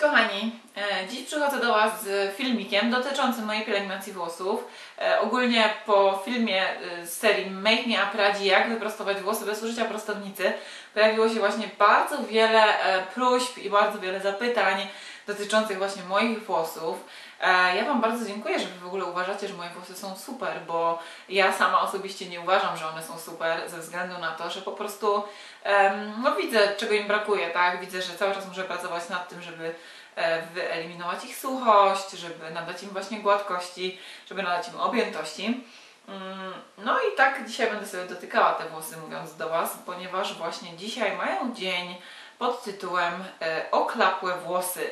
kochani, E, dziś przychodzę do Was z filmikiem dotyczącym mojej pielęgnacji włosów. E, ogólnie po filmie e, z serii Make Me Up radzi jak wyprostować włosy bez użycia prostownicy pojawiło się właśnie bardzo wiele próśb i bardzo wiele zapytań dotyczących właśnie moich włosów. Ja Wam bardzo dziękuję, że Wy w ogóle uważacie, że moje włosy są super, bo ja sama osobiście nie uważam, że one są super ze względu na to, że po prostu no, widzę, czego im brakuje, tak? Widzę, że cały czas muszę pracować nad tym, żeby E, wyeliminować ich suchość, żeby nadać im właśnie gładkości, żeby nadać im objętości. Mm, no i tak dzisiaj będę sobie dotykała te włosy, mówiąc do Was, ponieważ właśnie dzisiaj mają dzień pod tytułem e, Oklapłe włosy.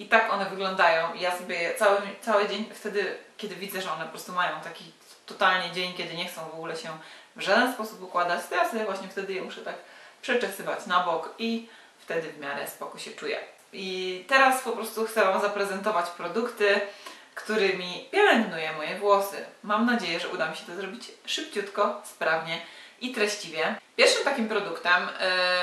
I tak one wyglądają. I ja sobie cały, cały dzień wtedy, kiedy widzę, że one po prostu mają taki totalnie dzień, kiedy nie chcą w ogóle się w żaden sposób układać, to ja sobie właśnie wtedy je muszę tak przeczesywać na bok i wtedy w miarę spoko się czuję. I teraz po prostu chcę Wam zaprezentować produkty, którymi pielęgnuję moje włosy. Mam nadzieję, że uda mi się to zrobić szybciutko, sprawnie i treściwie. Pierwszym takim produktem,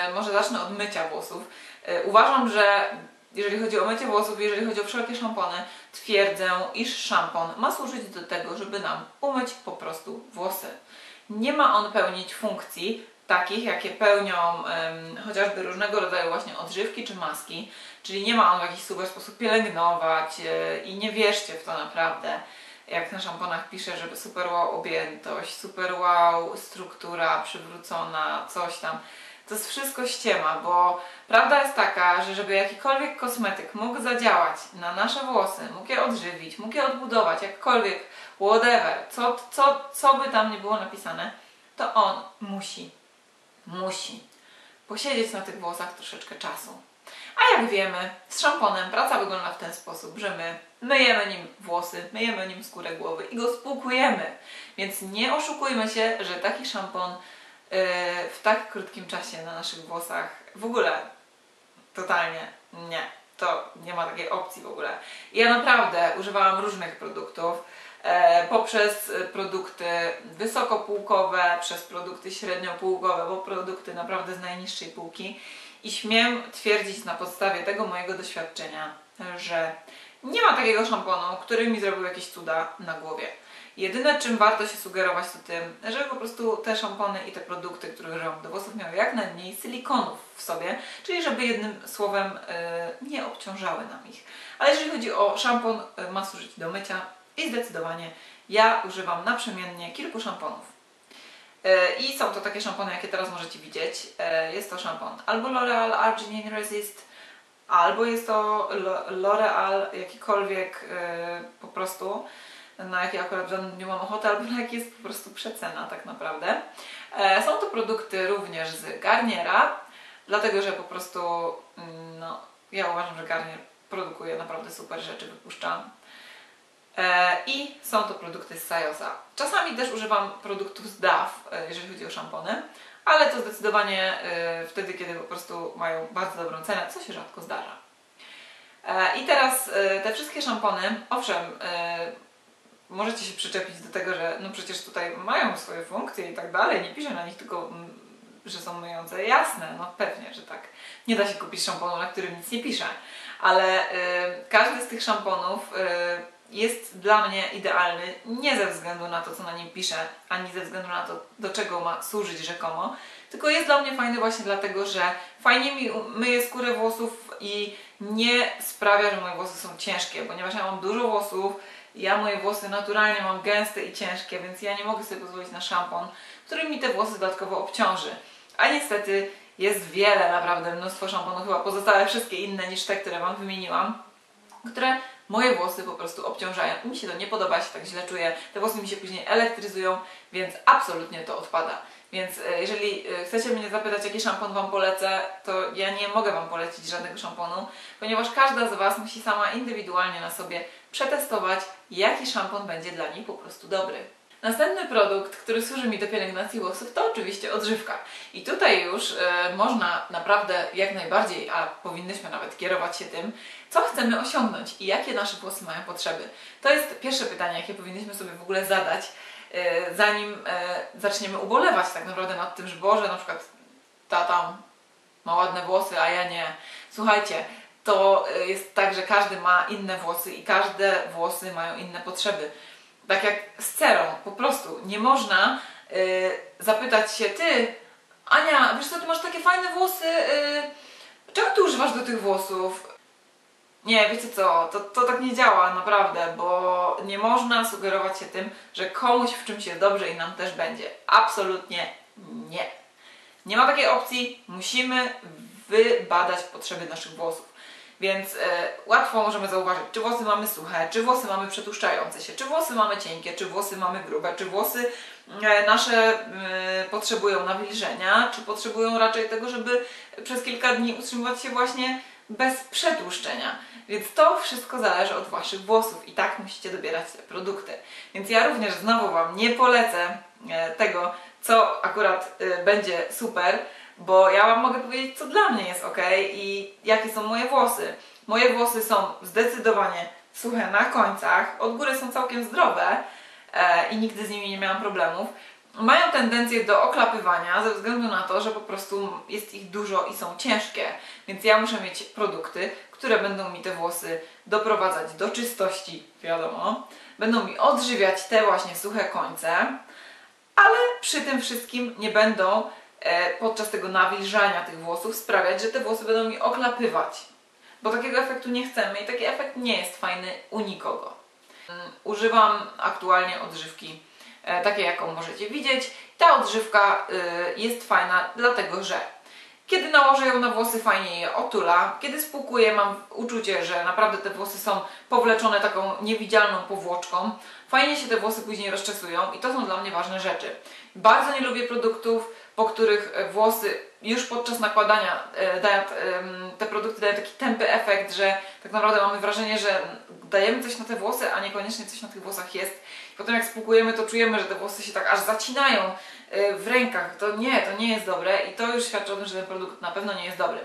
yy, może zacznę od mycia włosów. Yy, uważam, że jeżeli chodzi o mycie włosów, jeżeli chodzi o wszelkie szampony, twierdzę, iż szampon ma służyć do tego, żeby nam umyć po prostu włosy. Nie ma on pełnić funkcji takich, jakie pełnią um, chociażby różnego rodzaju właśnie odżywki czy maski, czyli nie ma on w jakiś super sposób pielęgnować yy, i nie wierzcie w to naprawdę, jak na szamponach pisze, żeby super wow objętość, super wow struktura przywrócona, coś tam. To jest wszystko ściema, bo prawda jest taka, że żeby jakikolwiek kosmetyk mógł zadziałać na nasze włosy, mógł je odżywić, mógł je odbudować, jakkolwiek, whatever, co, co, co by tam nie było napisane, to on musi musi posiedzieć na tych włosach troszeczkę czasu. A jak wiemy, z szamponem praca wygląda w ten sposób, że my myjemy nim włosy, myjemy nim skórę głowy i go spłukujemy. Więc nie oszukujmy się, że taki szampon w tak krótkim czasie na naszych włosach w ogóle totalnie nie. To nie ma takiej opcji w ogóle. Ja naprawdę używałam różnych produktów E, poprzez produkty wysokopółkowe, przez produkty średniopółkowe, bo produkty naprawdę z najniższej półki. I śmiem twierdzić na podstawie tego mojego doświadczenia, że nie ma takiego szamponu, który mi zrobił jakieś cuda na głowie. Jedyne, czym warto się sugerować, to tym, żeby po prostu te szampony i te produkty, które używam do włosów, miały jak najmniej silikonów w sobie, czyli żeby jednym słowem yy, nie obciążały nam ich. Ale jeżeli chodzi o szampon, yy, ma służyć do mycia, i zdecydowanie ja używam naprzemiennie kilku szamponów. E, I są to takie szampony, jakie teraz możecie widzieć. E, jest to szampon albo L'Oreal Arginine Resist, albo jest to L'Oreal jakikolwiek po prostu, na jaki akurat w żadnym dniu mam ochotę, albo na jaki jest po prostu przecena tak naprawdę. Są to produkty również z Garniera, dlatego że po prostu mm, no, ja uważam, że Garnier produkuje naprawdę super rzeczy, wypuszczam E, I są to produkty z Sajosa. Czasami też używam produktów z DAF, e, jeżeli chodzi o szampony, ale to zdecydowanie e, wtedy, kiedy po prostu mają bardzo dobrą cenę, co się rzadko zdarza. I teraz te wszystkie szampony, owszem, możecie się przyczepić do tego, że no przecież tutaj mają swoje funkcje i tak dalej, nie piszę na nich tylko, mm, że są myjące. Jasne, no pewnie, że tak. Nie da się kupić szamponu, na którym nic nie pisze, ale każdy z tych szamponów jest dla mnie idealny nie ze względu na to, co na nim piszę, ani ze względu na to, do czego ma służyć rzekomo, tylko jest dla mnie fajny właśnie dlatego, że fajnie mi myje skórę włosów i nie sprawia, że moje włosy są ciężkie, ponieważ ja mam dużo włosów, ja moje włosy naturalnie mam gęste i ciężkie, więc ja nie mogę sobie pozwolić na szampon, który mi te włosy dodatkowo obciąży. A niestety jest wiele, naprawdę mnóstwo szamponów, chyba pozostałe wszystkie inne niż te, które Wam wymieniłam, które moje włosy po prostu obciążają mi się to nie podoba, się tak źle czuję, te włosy mi się później elektryzują, więc absolutnie to odpada. Więc e, jeżeli e, chcecie mnie zapytać, jaki szampon Wam polecę, to ja nie mogę Wam polecić żadnego szamponu, ponieważ każda z Was musi sama indywidualnie na sobie przetestować, jaki szampon będzie dla niej po prostu dobry. Następny produkt, który służy mi do pielęgnacji włosów, to oczywiście odżywka. I tutaj już e, można naprawdę jak najbardziej, a powinnyśmy nawet kierować się tym, co chcemy osiągnąć i jakie nasze włosy mają potrzeby. To jest pierwsze pytanie, jakie powinniśmy sobie w ogóle zadać, zanim e, zaczniemy ubolewać tak naprawdę nad tym, że Boże, na przykład tata ma ładne włosy, a ja nie. Słuchajcie, to y, jest tak, że każdy ma inne włosy i każde włosy mają inne potrzeby. Tak jak z cerą, po prostu nie można y, zapytać się, ty, Ania, wiesz co, ty masz takie fajne włosy, y, czego ty używasz do tych włosów? Nie, wiecie co, to, to tak nie działa naprawdę, bo nie można sugerować się tym, że komuś w czymś jest dobrze i nam też będzie. Absolutnie nie. Nie ma takiej opcji, musimy wybadać potrzeby naszych włosów. Więc e, łatwo możemy zauważyć, czy włosy mamy suche, czy włosy mamy przetłuszczające się, czy włosy mamy cienkie, czy włosy mamy grube, czy włosy e, nasze e, potrzebują nawilżenia, czy potrzebują raczej tego, żeby przez kilka dni utrzymywać się właśnie bez przetłuszczenia. Więc to wszystko zależy od Waszych włosów i tak musicie dobierać produkty. Więc ja również znowu Wam nie polecę e, tego, co akurat e, będzie super, bo ja Wam mogę powiedzieć, co dla mnie jest ok i jakie są moje włosy. Moje włosy są zdecydowanie suche na końcach, od góry są całkiem zdrowe e, i nigdy z nimi nie miałam problemów. Mają tendencję do oklapywania ze względu na to, że po prostu jest ich dużo i są ciężkie, więc ja muszę mieć produkty, które będą mi te włosy doprowadzać do czystości, wiadomo, będą mi odżywiać te właśnie suche końce, ale przy tym wszystkim nie będą e, podczas tego nawilżania tych włosów sprawiać, że te włosy będą mi oklapywać. Bo takiego efektu nie chcemy i taki efekt nie jest fajny u nikogo. Mm, używam aktualnie odżywki takiej, jaką możecie widzieć. Ta odżywka y, jest fajna, dlatego że kiedy nałożę ją na włosy, fajnie je otula. Kiedy spłukuję, mam uczucie, że naprawdę te włosy są powleczone taką niewidzialną powłoczką. Fajnie się te włosy później rozczesują i to są dla mnie ważne rzeczy. Bardzo nie lubię produktów, po których włosy już podczas nakładania e, dają, te produkty dają taki tępy efekt, że tak naprawdę mamy wrażenie, że dajemy coś na te włosy, a niekoniecznie coś na tych włosach jest. Potem jak spłukujemy, to czujemy, że te włosy się tak aż zacinają e, w rękach. To nie, to nie jest dobre i to już świadczy o tym, że ten produkt na pewno nie jest dobry.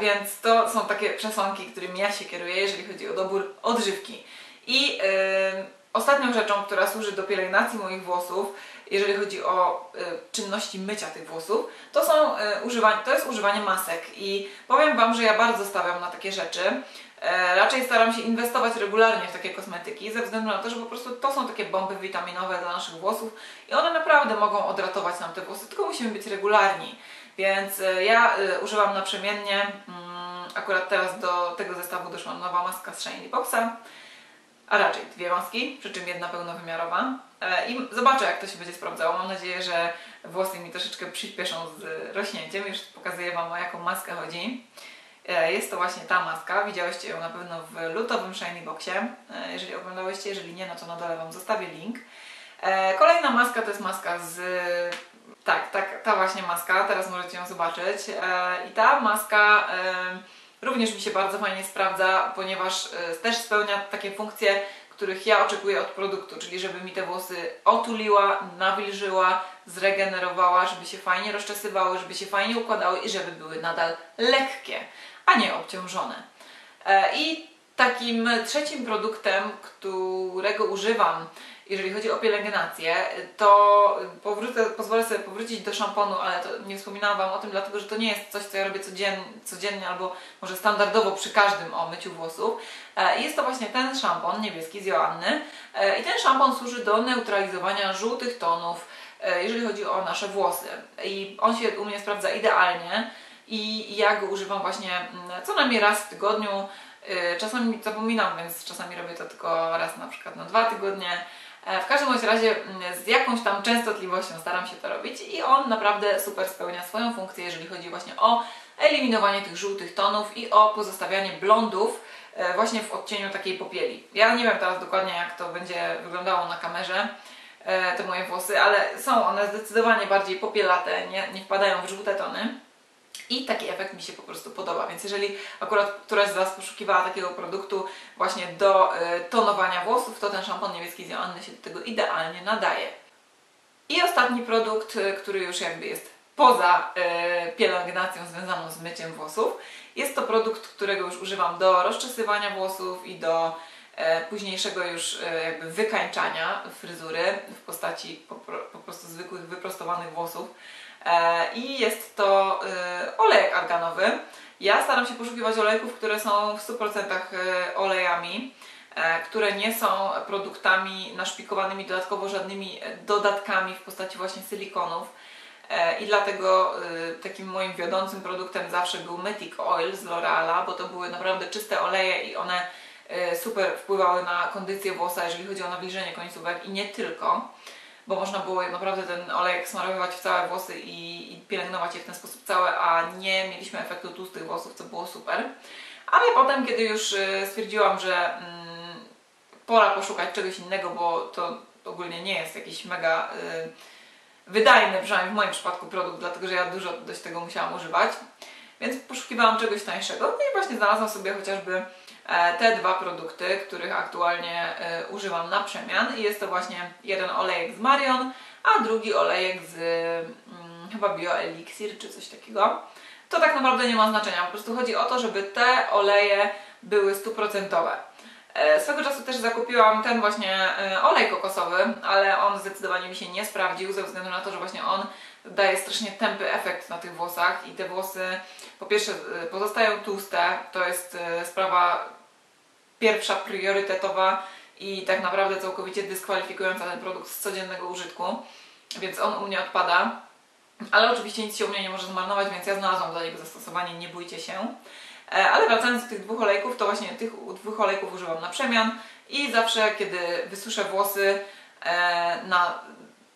Więc to są takie przesłanki, którymi ja się kieruję, jeżeli chodzi o dobór odżywki. I yy, ostatnią rzeczą, która służy do pielęgnacji moich włosów, jeżeli chodzi o y, czynności mycia tych włosów, to, są, y, to jest używanie masek. I powiem Wam, że ja bardzo stawiam na takie rzeczy. E, raczej staram się inwestować regularnie w takie kosmetyki, ze względu na to, że po prostu to są takie bomby witaminowe dla naszych włosów i one naprawdę mogą odratować nam te włosy, tylko musimy być regularni. Więc e, ja e, używam naprzemiennie, mm, akurat teraz do tego zestawu doszła nowa maska z Shiny Boxa, a raczej dwie maski, przy czym jedna pełnowymiarowa. I zobaczę, jak to się będzie sprawdzało. Mam nadzieję, że włosy mi troszeczkę przyspieszą z rośnięciem. Już pokazuję Wam, o jaką maskę chodzi. E, jest to właśnie ta maska, widziałyście ją na pewno w lutowym Shiny Boxie. E, jeżeli oglądałyście, jeżeli nie, no to na dole Wam zostawię link. E, kolejna maska to jest maska z... Tak, tak, ta właśnie maska, teraz możecie ją zobaczyć. I ta maska również mi się bardzo fajnie sprawdza, ponieważ też spełnia takie funkcje, których ja oczekuję od produktu, czyli żeby mi te włosy otuliła, nawilżyła, zregenerowała, żeby się fajnie rozczesywały, żeby się fajnie układały i żeby były nadal lekkie a nie obciążone. E, I takim trzecim produktem, którego używam, jeżeli chodzi o pielęgnację, to powrócę, pozwolę sobie powrócić do szamponu, ale to nie wspominałam Wam o tym, dlatego że to nie jest coś, co ja robię codziennie, codziennie albo może standardowo przy każdym o myciu włosów. E, jest to właśnie ten szampon niebieski z Joanny e, i ten szampon służy do neutralizowania żółtych tonów, jeżeli chodzi o nasze włosy. I on się u mnie sprawdza idealnie i ja go używam właśnie mm, co najmniej raz w tygodniu. Czasami zapominam, więc czasami robię to tylko raz na przykład na dwa tygodnie. E, w każdym razie mm, z jakąś tam częstotliwością staram się to robić i on naprawdę super spełnia swoją funkcję, jeżeli chodzi właśnie o eliminowanie tych żółtych tonów i o pozostawianie blondów e, właśnie w odcieniu takiej popieli. Ja nie wiem teraz dokładnie jak to będzie wyglądało na kamerze, e, te moje włosy, ale są one zdecydowanie bardziej popielate, nie, nie wpadają w żółte tony. I taki efekt mi się po prostu podoba, więc jeżeli akurat któraś z Was poszukiwała takiego produktu właśnie do y, tonowania włosów, to ten szampon niebieski z Joanny się do tego idealnie nadaje. I ostatni produkt, y, który już jakby jest poza y, pielęgnacją związaną z myciem włosów, jest to produkt, którego już używam do rozczesywania włosów i do późniejszego już jakby wykańczania fryzury w postaci po, po prostu zwykłych wyprostowanych włosów. E, i jest to e, olejek arganowy. Ja staram się poszukiwać olejków, które są w 100% e, olejami, które nie są produktami naszpikowanymi dodatkowo żadnymi dodatkami w postaci właśnie silikonów. I dlatego takim moim wiodącym produktem zawsze był Metic Oil z L'Oreala, bo to były naprawdę czyste oleje i one super wpływały na kondycję włosa, jeżeli chodzi o nawilżenie końcówek i nie tylko bo można było naprawdę ten olejek smarowywać w całe włosy i, i pielęgnować je w ten sposób całe, a nie mieliśmy efektu tłustych włosów, co było super. Ale potem, kiedy już y, stwierdziłam, że mm, pora poszukać czegoś innego, bo to ogólnie nie jest jakiś mega y, wydajny, przynajmniej w moim przypadku produkt, dlatego że ja dużo dość tego musiałam używać, więc poszukiwałam czegoś tańszego no i właśnie znalazłam sobie chociażby te dwa produkty, których aktualnie e, używam na przemian. Jest to właśnie jeden olejek z Marion, a drugi olejek z hmm, chyba BioElixir czy coś takiego. To tak naprawdę nie ma znaczenia, po prostu chodzi o to, żeby te oleje były stuprocentowe. E, swego czasu też zakupiłam ten właśnie olej kokosowy, ale on zdecydowanie mi się nie sprawdził ze względu na to, że właśnie on daje strasznie tępy efekt na tych włosach i te włosy po pierwsze pozostają tłuste, to jest sprawa pierwsza priorytetowa i tak naprawdę całkowicie dyskwalifikująca ten produkt z codziennego użytku, więc on u mnie odpada. Ale oczywiście nic się u mnie nie może zmarnować, więc ja znalazłam dla niego zastosowanie, nie bójcie się. E, ale wracając do tych dwóch olejków, to właśnie tych dwóch olejków używam na przemian i zawsze, kiedy wysuszę włosy e, na,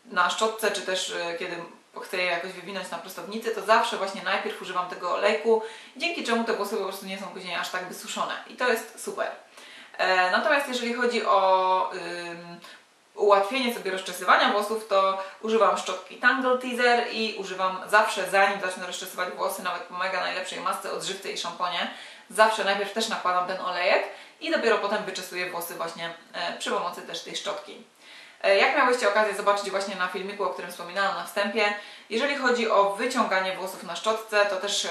na szczotce, czy też e, kiedy chcę je jakoś wywinąć na prostownicy, to zawsze właśnie najpierw używam tego olejku, dzięki czemu te włosy po prostu nie są później aż tak wysuszone. I to jest super. E, natomiast jeżeli chodzi o ułatwienie sobie rozczesywania włosów, to używam szczotki Tangle Teaser i używam zawsze, zanim zacznę rozczesywać włosy, nawet po mega najlepszej masce, odżywce i szamponie, zawsze najpierw też nakładam ten olejek i dopiero potem wyczesuję włosy właśnie e, przy pomocy też tej szczotki. E, jak miałyście okazję zobaczyć właśnie na filmiku, o którym wspominałam na wstępie, jeżeli chodzi o wyciąganie włosów na szczotce, to też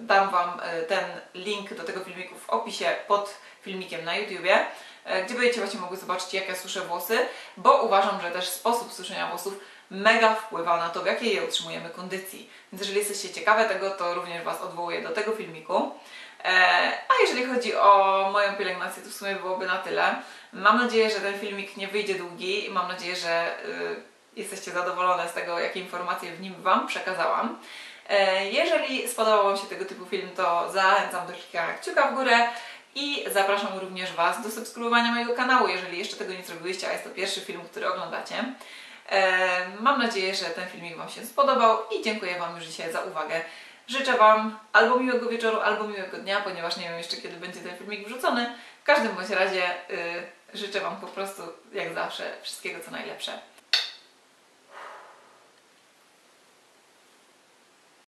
dam Wam ten link do tego filmiku w opisie pod filmikiem na YouTubie, e, gdzie będziecie właśnie mogły zobaczyć, jak ja suszę włosy, bo uważam, że też sposób suszenia włosów mega wpływa na to, w jakiej je utrzymujemy kondycji. Więc jeżeli jesteście ciekawe tego, to również Was odwołuję do tego filmiku. E, a jeżeli chodzi o moją pielęgnację, to w sumie byłoby na tyle. Mam nadzieję, że ten filmik nie wyjdzie długi i mam nadzieję, że jesteście zadowolone z tego, jakie informacje w nim Wam przekazałam. E, jeżeli spodobał Wam się tego typu film, to zachęcam do klikania kciuka w górę. I zapraszam również Was do subskrybowania mojego kanału, jeżeli jeszcze tego nie zrobiliście, a jest to pierwszy film, który oglądacie. Mam nadzieję, że ten filmik Wam się spodobał i dziękuję Wam już dzisiaj za uwagę. Życzę Wam albo miłego wieczoru, albo miłego dnia, ponieważ nie wiem jeszcze kiedy będzie ten filmik wrzucony. W każdym bądź razie yy, życzę Wam po prostu, jak zawsze, wszystkiego co najlepsze.